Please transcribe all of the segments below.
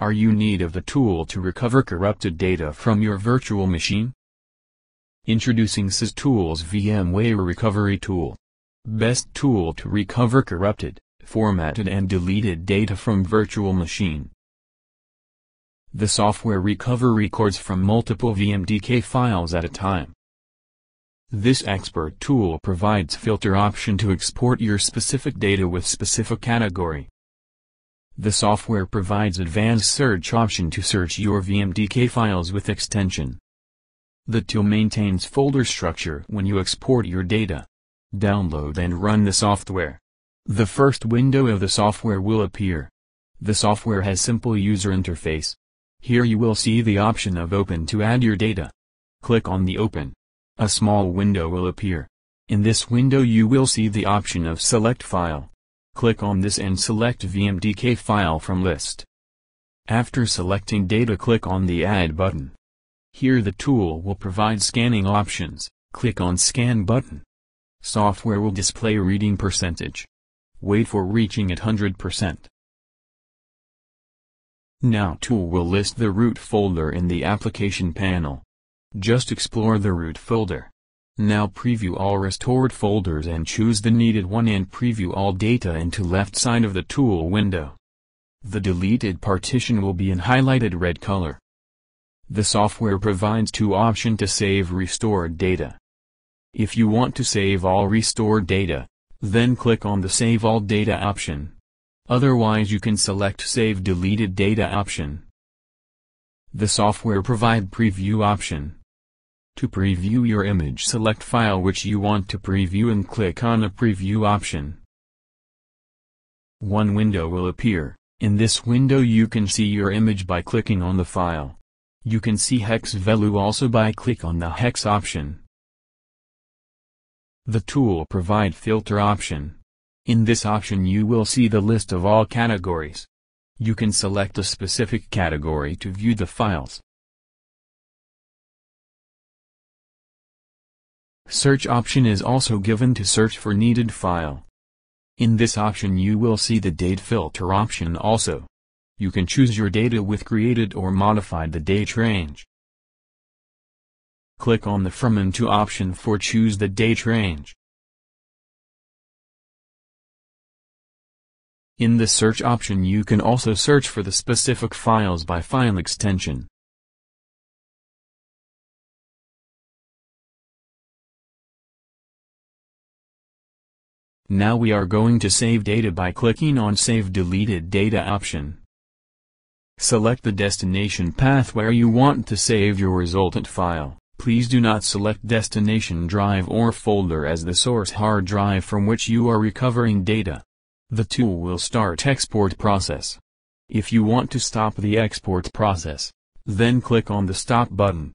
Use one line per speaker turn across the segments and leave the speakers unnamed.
Are you need of the tool to recover corrupted data from your virtual machine? Introducing SysTools VMware Recovery Tool. Best tool to recover corrupted, formatted and deleted data from virtual machine. The software recover records from multiple VMDK files at a time. This expert tool provides filter option to export your specific data with specific category. The software provides advanced search option to search your VMDK files with extension. The tool maintains folder structure when you export your data. Download and run the software. The first window of the software will appear. The software has simple user interface. Here you will see the option of Open to add your data. Click on the Open. A small window will appear. In this window you will see the option of Select File. Click on this and select VMDK file from list. After selecting data click on the Add button. Here the tool will provide scanning options, click on Scan button. Software will display reading percentage. Wait for reaching at 100%. Now tool will list the root folder in the application panel. Just explore the root folder. Now preview all restored folders and choose the needed one and preview all data into left side of the tool window. The deleted partition will be in highlighted red color. The software provides two options to save restored data. If you want to save all restored data, then click on the Save All Data option. Otherwise you can select Save Deleted Data option. The software provide Preview option. To preview your image select file which you want to preview and click on the Preview option. One window will appear. In this window you can see your image by clicking on the file. You can see hex value also by click on the hex option. The tool provide filter option. In this option you will see the list of all categories. You can select a specific category to view the files. Search option is also given to search for needed file. In this option you will see the date filter option also. You can choose your data with created or modified the date range. Click on the From and To option for choose the date range. In the search option you can also search for the specific files by file extension. Now we are going to save data by clicking on Save Deleted Data option. Select the destination path where you want to save your resultant file. Please do not select destination drive or folder as the source hard drive from which you are recovering data. The tool will start export process. If you want to stop the export process, then click on the stop button.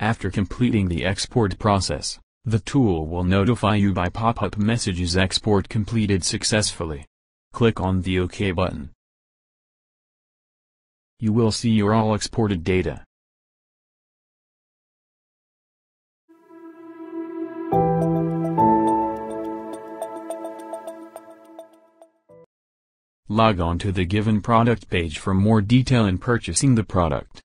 After completing the export process, the tool will notify you by pop-up messages export completed successfully. Click on the OK button you will see your all exported data. Log on to the given product page for more detail in purchasing the product.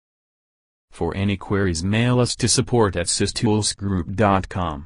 For any queries mail us to support at systoolsgroup.com.